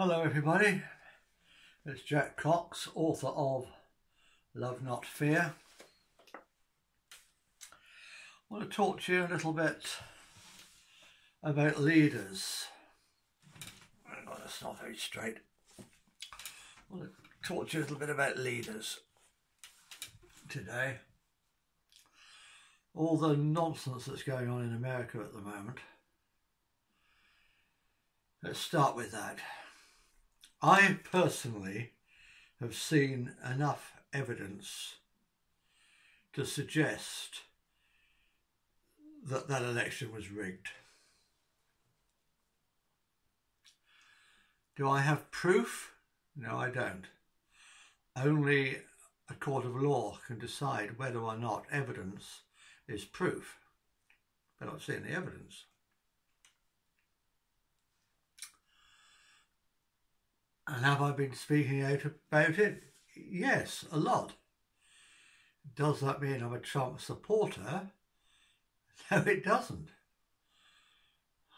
Hello, everybody. It's Jack Cox, author of Love Not Fear. I want to talk to you a little bit about leaders. Oh, that's not very straight. I want to talk to you a little bit about leaders today. All the nonsense that's going on in America at the moment. Let's start with that. I personally have seen enough evidence to suggest that that election was rigged. Do I have proof? No, I don't. Only a court of law can decide whether or not evidence is proof. But I've seen the evidence. And have I been speaking out about it? Yes, a lot. Does that mean I'm a Trump supporter? No, it doesn't.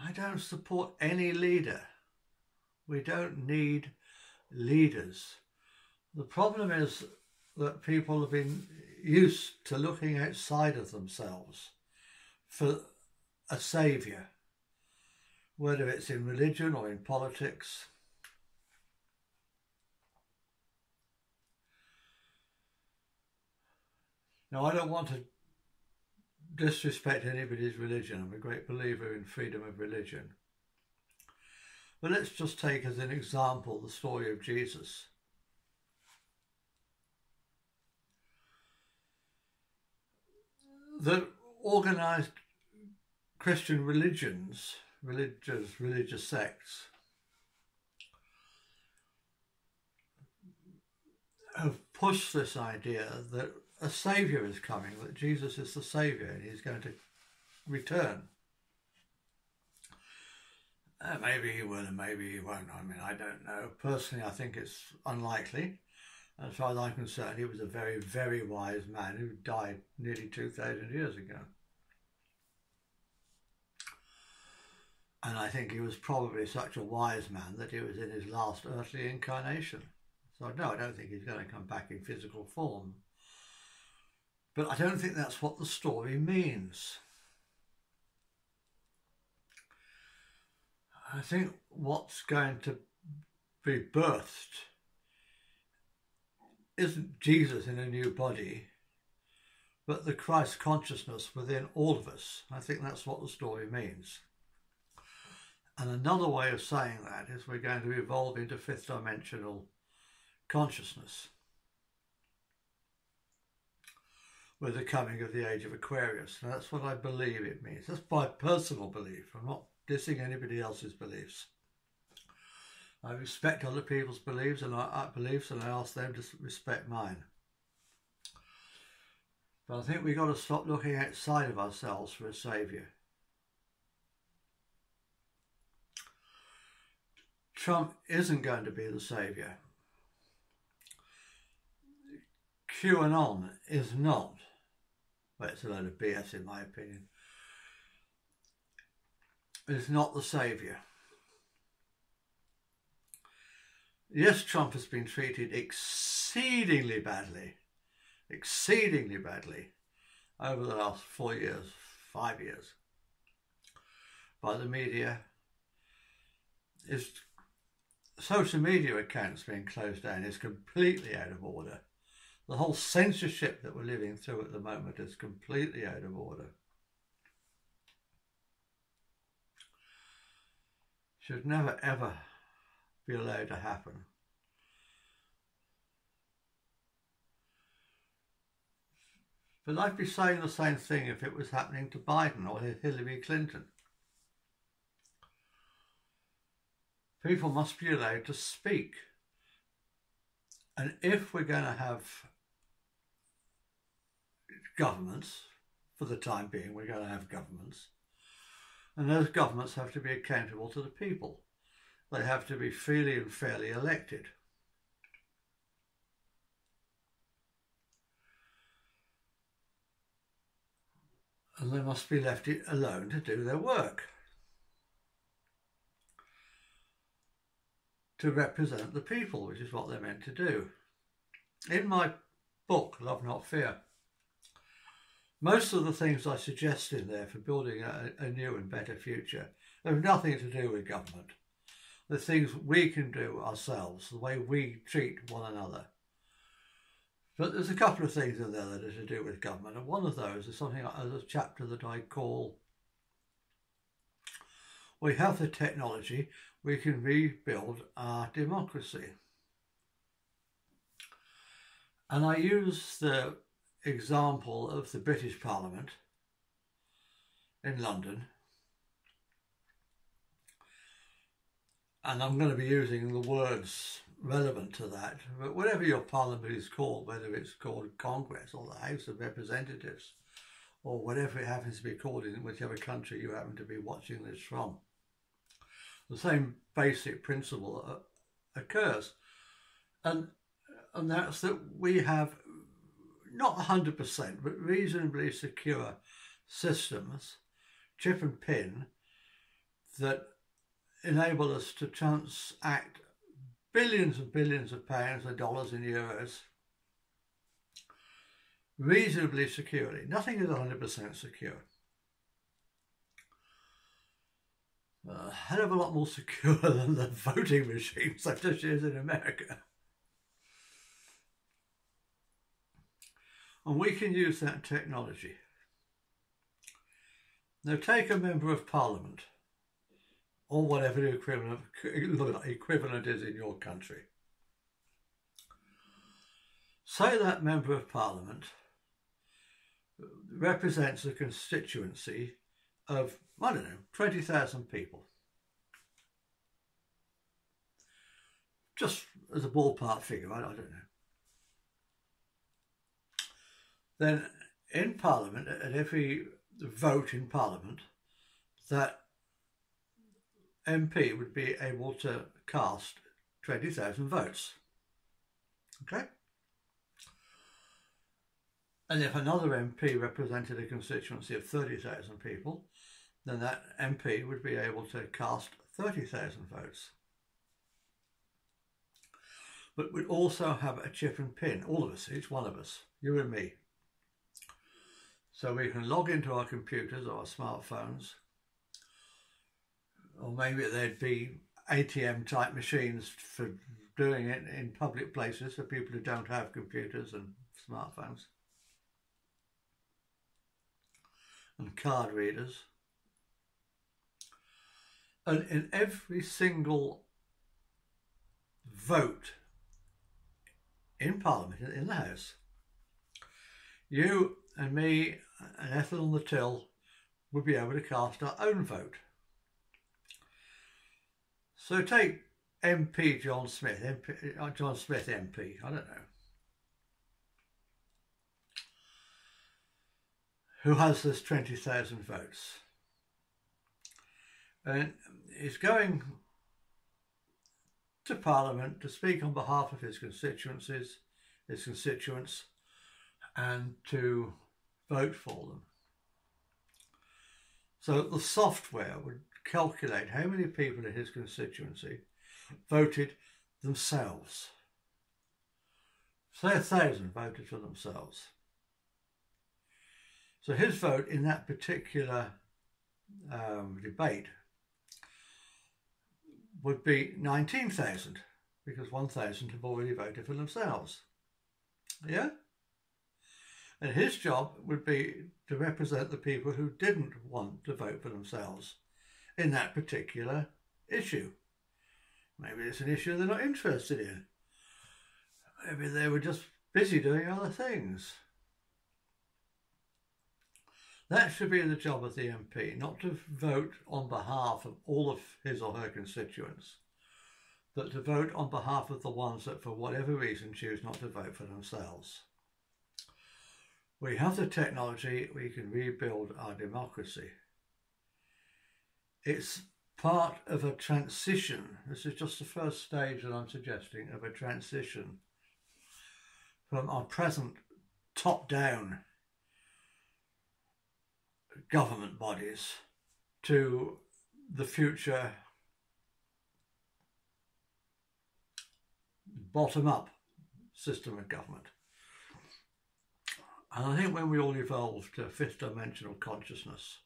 I don't support any leader. We don't need leaders. The problem is that people have been used to looking outside of themselves for a saviour, whether it's in religion or in politics. Now, I don't want to disrespect anybody's religion. I'm a great believer in freedom of religion. But let's just take as an example the story of Jesus. The organized Christian religions, religious religious sects, have pushed this idea that a saviour is coming, that Jesus is the saviour and he's going to return. Uh, maybe he will and maybe he won't. I mean, I don't know. Personally, I think it's unlikely. As far as I'm concerned, he was a very, very wise man who died nearly 2,000 years ago. And I think he was probably such a wise man that he was in his last earthly incarnation. So, no, I don't think he's going to come back in physical form. But I don't think that's what the story means. I think what's going to be birthed isn't Jesus in a new body, but the Christ consciousness within all of us. I think that's what the story means. And another way of saying that is we're going to evolve into fifth dimensional consciousness. With the coming of the age of Aquarius. And that's what I believe it means. That's my personal belief. I'm not dissing anybody else's beliefs. I respect other people's beliefs and I, beliefs, and I ask them to respect mine. But I think we've got to stop looking outside of ourselves for a saviour. Trump isn't going to be the saviour. QAnon is not. But it's a load of BS in my opinion. It's not the saviour. Yes, Trump has been treated exceedingly badly, exceedingly badly over the last four years, five years by the media. His social media accounts being closed down is completely out of order. The whole censorship that we're living through at the moment is completely out of order. Should never ever be allowed to happen. But I'd be saying the same thing if it was happening to Biden or Hillary Clinton. People must be allowed to speak. And if we're going to have governments, for the time being, we're going to have governments. And those governments have to be accountable to the people. They have to be freely and fairly elected. And they must be left alone to do their work. to represent the people, which is what they're meant to do. In my book, Love Not Fear, most of the things I suggest in there for building a, a new and better future have nothing to do with government. The things we can do ourselves, the way we treat one another. But there's a couple of things in there that are to do with government, and one of those is something as a chapter that I call We have the technology, we can rebuild our democracy. And I use the example of the British Parliament in London. And I'm going to be using the words relevant to that, but whatever your parliament is called, whether it's called Congress or the House of Representatives, or whatever it happens to be called in whichever country you happen to be watching this from, the same basic principle uh, occurs. And, and that's that we have not 100%, but reasonably secure systems, chip and pin, that enable us to transact billions and billions of pounds and dollars and euros reasonably securely. Nothing is 100% secure. A hell of a lot more secure than the voting machines that just used in America. And we can use that technology. Now take a member of parliament, or whatever the equivalent, equivalent is in your country. Say that member of parliament represents a constituency of, I don't know, 20,000 people. Just as a ballpark figure, I, I don't know then in Parliament, at every vote in Parliament, that MP would be able to cast 20,000 votes. Okay? And if another MP represented a constituency of 30,000 people, then that MP would be able to cast 30,000 votes. But we'd also have a chip and pin, all of us, each one of us, you and me, so we can log into our computers or our smartphones, or maybe there'd be ATM type machines for doing it in public places for people who don't have computers and smartphones. And card readers. And in every single vote in Parliament, in the House, you and me and Ethel on the till would be able to cast our own vote. So take MP John Smith, MP, uh, John Smith MP, I don't know, who has this 20,000 votes. And he's going to Parliament to speak on behalf of his constituencies, his constituents, and to vote for them. So the software would calculate how many people in his constituency voted themselves. Say a thousand voted for themselves. So his vote in that particular um, debate would be 19,000 because 1,000 have already voted for themselves. Yeah? And his job would be to represent the people who didn't want to vote for themselves in that particular issue. Maybe it's an issue they're not interested in. Maybe they were just busy doing other things. That should be the job of the MP, not to vote on behalf of all of his or her constituents, but to vote on behalf of the ones that, for whatever reason, choose not to vote for themselves. We have the technology, we can rebuild our democracy. It's part of a transition. This is just the first stage that I'm suggesting of a transition from our present top down government bodies to the future bottom up system of government. And I think when we all evolve to fifth dimensional consciousness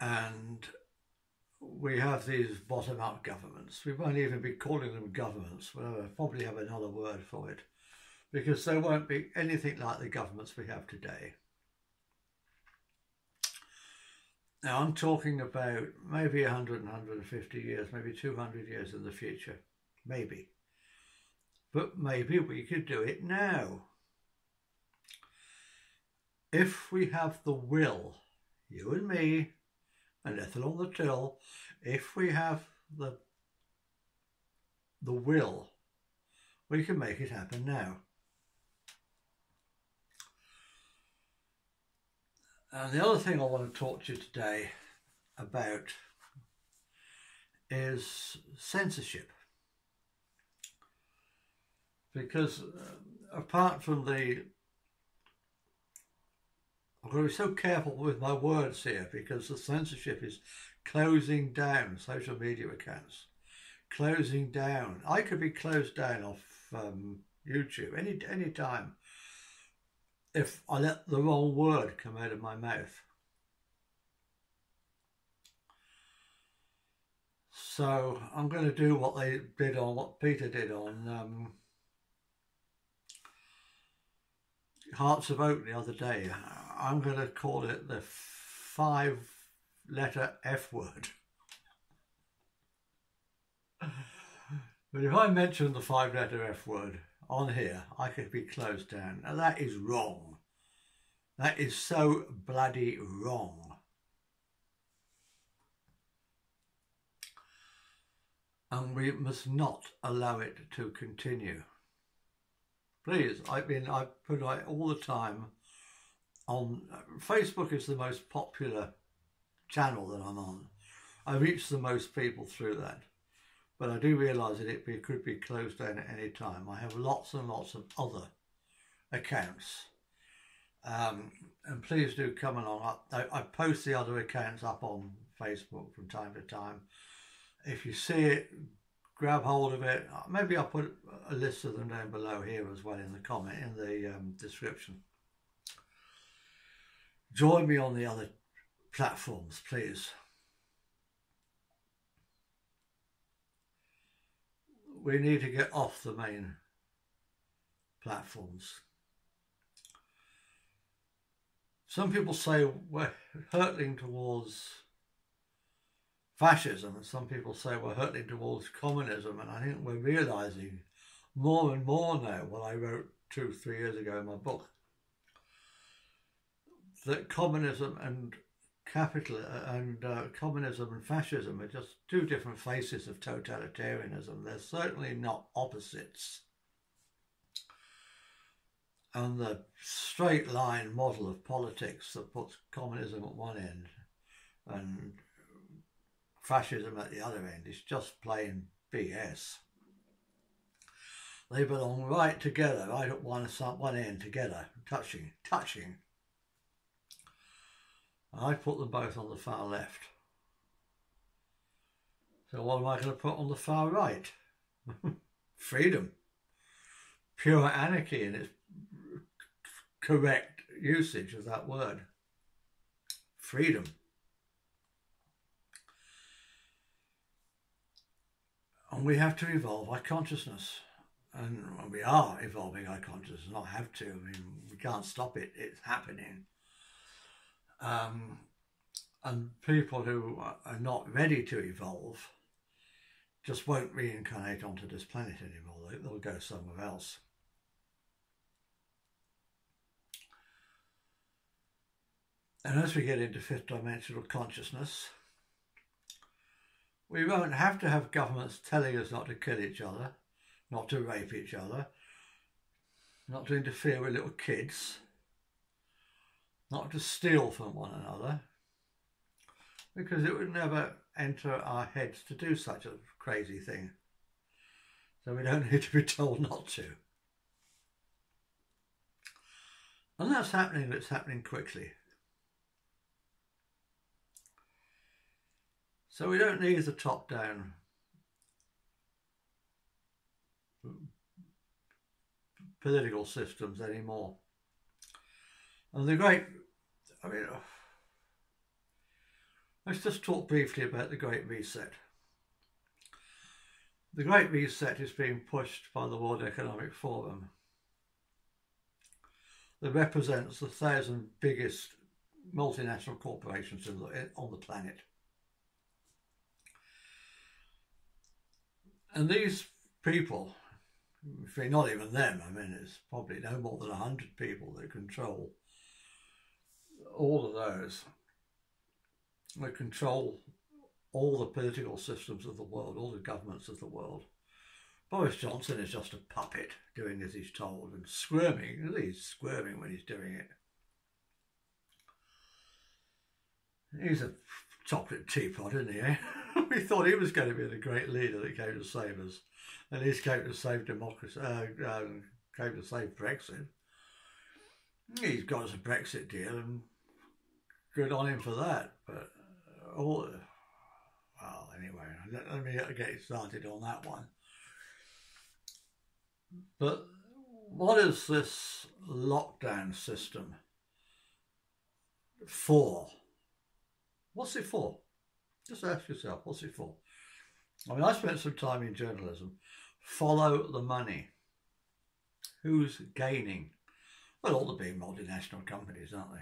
and we have these bottom up governments, we won't even be calling them governments, we'll probably have another word for it because there won't be anything like the governments we have today. Now, I'm talking about maybe 100 and 150 years, maybe 200 years in the future. Maybe. But maybe we could do it now. If we have the will, you and me, and Ethel on the till, if we have the, the will, we can make it happen now. And the other thing I want to talk to you today about is censorship. Because uh, apart from the I've got to be so careful with my words here because the censorship is closing down social media accounts. Closing down. I could be closed down off um, YouTube any any time if I let the wrong word come out of my mouth. So I'm going to do what they did on what Peter did on um, Hearts of Oak the other day. I'm going to call it the five letter F word. but if I mention the five letter F word, on here, I could be closed down. Now that is wrong. That is so bloody wrong. And we must not allow it to continue. Please, I've been, I put it all the time on, Facebook is the most popular channel that I'm on. I reach the most people through that but I do realise that it be, could be closed down at any time. I have lots and lots of other accounts. Um, and please do come along. I, I, post the other accounts up on Facebook from time to time. If you see it, grab hold of it. Maybe I'll put a list of them down below here as well in the comment, in the um, description. Join me on the other platforms, please. we need to get off the main platforms. Some people say we're hurtling towards fascism, and some people say we're hurtling towards communism, and I think we're realizing more and more now what I wrote two, three years ago in my book that communism and capital uh, and uh, communism and fascism are just two different faces of totalitarianism. They're certainly not opposites. And the straight line model of politics that puts communism at one end and fascism at the other end is just plain BS. They belong right together, right at one, one end together, touching, touching. I put them both on the far left. So what am I going to put on the far right? Freedom. Pure anarchy in its correct usage of that word. Freedom. And we have to evolve our consciousness. And we are evolving our consciousness, not have to. I mean, we can't stop it, it's happening. Um, and people who are not ready to evolve just won't reincarnate onto this planet anymore. They'll go somewhere else. And as we get into fifth dimensional consciousness, we won't have to have governments telling us not to kill each other, not to rape each other, not to interfere with little kids, not to steal from one another, because it would never enter our heads to do such a crazy thing. So we don't need to be told not to. And that's happening, it's happening quickly. So we don't need the top down political systems anymore. And the great, I mean, let's just talk briefly about the Great Reset. The Great Reset is being pushed by the World Economic Forum that represents the thousand biggest multinational corporations the, on the planet. And these people, not even them, I mean, it's probably no more than 100 people that control all of those. They control all the political systems of the world, all the governments of the world. Boris Johnson is just a puppet doing as he's told and squirming. He's squirming when he's doing it. He's a chocolate teapot, isn't he? Eh? we thought he was going to be the great leader that came to save us. And he's came to save democracy, uh, um, came to save Brexit. He's got us a Brexit deal, and good on him for that. But all, well, anyway, let me get started on that one. But what is this lockdown system for? What's it for? Just ask yourself, what's it for? I mean, I spent some time in journalism. Follow the money. Who's gaining? Well, all the big multinational companies, aren't they?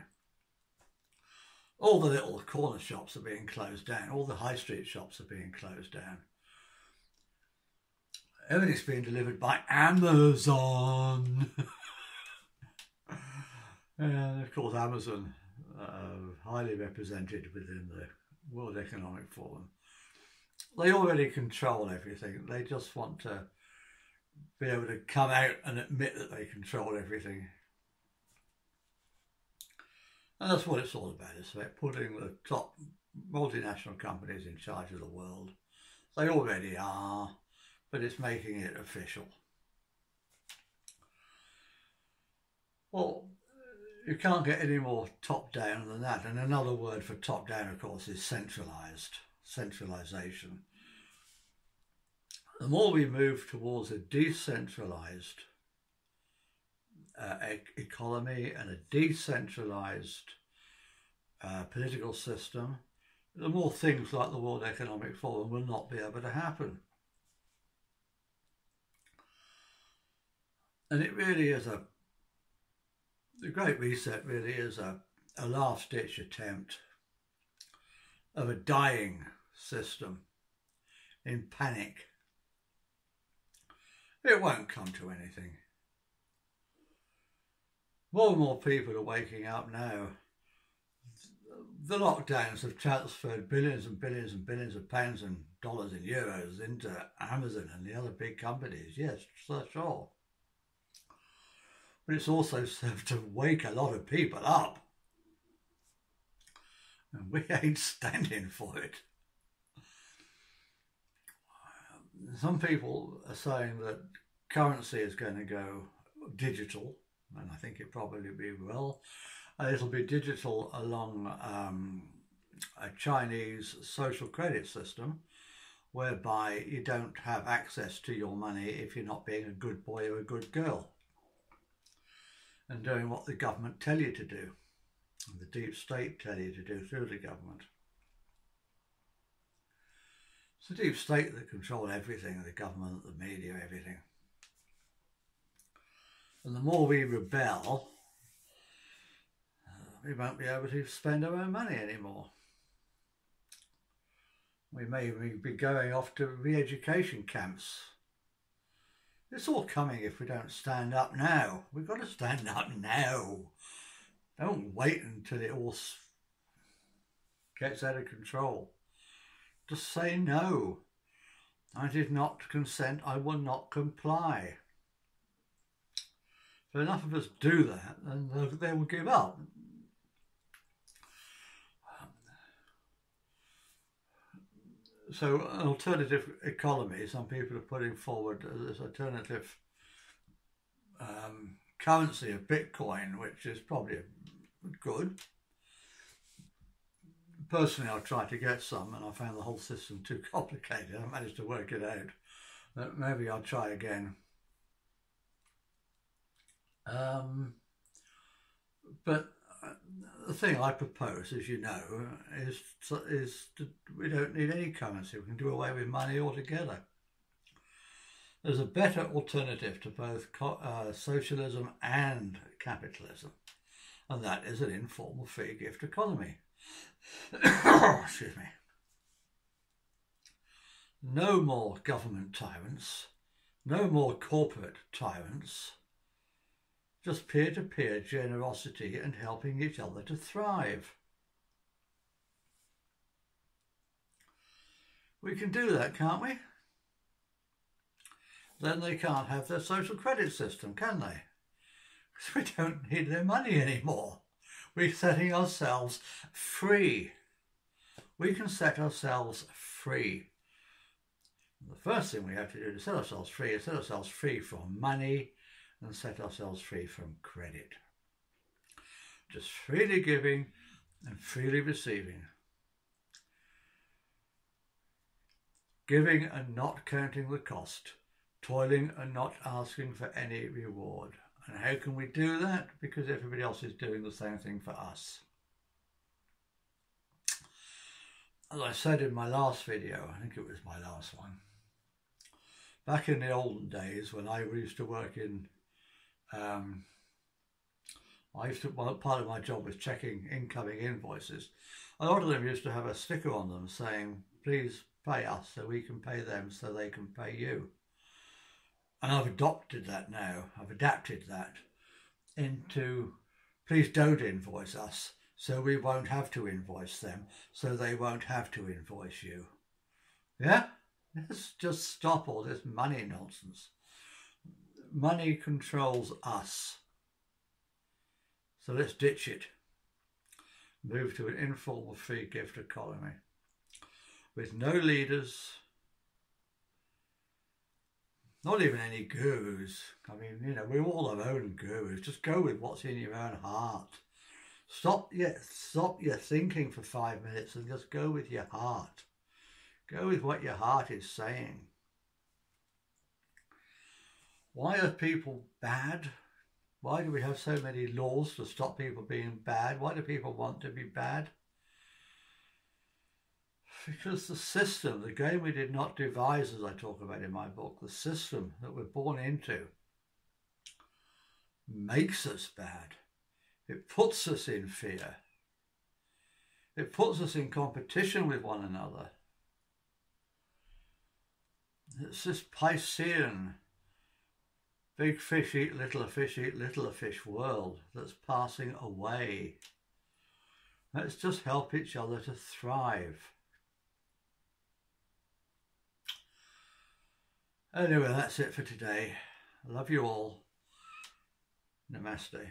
All the little corner shops are being closed down. All the high street shops are being closed down everything's being delivered by Amazon. and of course, Amazon, uh, highly represented within the World Economic Forum. They already control everything. They just want to be able to come out and admit that they control everything. And that's what it's all about. It's about putting the top multinational companies in charge of the world. They already are but it's making it official. Well, you can't get any more top down than that. And another word for top down, of course, is centralized, centralization. The more we move towards a decentralized uh, economy and a decentralized uh, political system, the more things like the World Economic Forum will not be able to happen. And it really is a, the Great Reset really is a, a last ditch attempt of a dying system in panic. It won't come to anything. More and more people are waking up now. The lockdowns have transferred billions and billions and billions of pounds and dollars and euros into Amazon and the other big companies. Yes, sure but it's also served to wake a lot of people up. And we ain't standing for it. Some people are saying that currency is going to go digital, and I think it probably be well. it'll be digital along um, a Chinese social credit system whereby you don't have access to your money if you're not being a good boy or a good girl and doing what the government tell you to do, and the deep state tell you to do through the government. It's the deep state that control everything, the government, the media, everything. And the more we rebel, uh, we won't be able to spend our own money anymore. We may be going off to re-education camps it's all coming if we don't stand up now. We've got to stand up now. Don't wait until it all gets out of control. Just say no. I did not consent. I will not comply. If enough of us do that, then they will give up. So an alternative economy, some people are putting forward this alternative um, currency of Bitcoin, which is probably good. Personally, I tried to get some and I found the whole system too complicated. I managed to work it out. But maybe I'll try again. Um, but the thing I propose, as you know, is is to, we don't need any currency. We can do away with money altogether. There's a better alternative to both uh, socialism and capitalism, and that is an informal free gift economy. Excuse me. No more government tyrants, no more corporate tyrants, just peer to peer generosity and helping each other to thrive. We can do that, can't we? Then they can't have their social credit system, can they? Because we don't need their money anymore. We're setting ourselves free. We can set ourselves free. The first thing we have to do to set ourselves free is set ourselves free from money and set ourselves free from credit. Just freely giving and freely receiving. Giving and not counting the cost, toiling and not asking for any reward. And how can we do that? Because everybody else is doing the same thing for us. As I said in my last video, I think it was my last one, back in the olden days when I used to work in, um, I used to, well, part of my job was checking incoming invoices. A lot of them used to have a sticker on them saying, please pay us so we can pay them so they can pay you. And I've adopted that now, I've adapted that into please don't invoice us so we won't have to invoice them so they won't have to invoice you. Yeah? Let's just stop all this money nonsense. Money controls us. So let's ditch it. Move to an informal free gift economy with no leaders, not even any gurus. I mean, you know, we're all our own gurus. Just go with what's in your own heart. Stop your, stop your thinking for five minutes and just go with your heart. Go with what your heart is saying. Why are people bad? Why do we have so many laws to stop people being bad? Why do people want to be bad? Because the system, the game we did not devise, as I talk about in my book, the system that we're born into makes us bad. It puts us in fear. It puts us in competition with one another. It's this Piscean, big fish eat little fish eat little fish world that's passing away. Let's just help each other to thrive. Anyway, that's it for today. I love you all. Namaste.